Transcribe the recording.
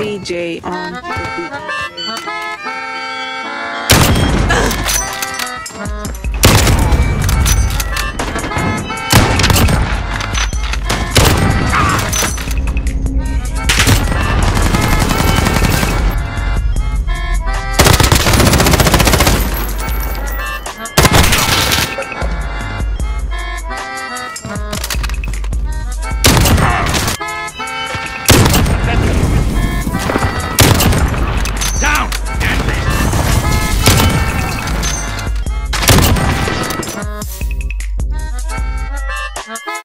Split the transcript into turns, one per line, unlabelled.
DJ on the beat.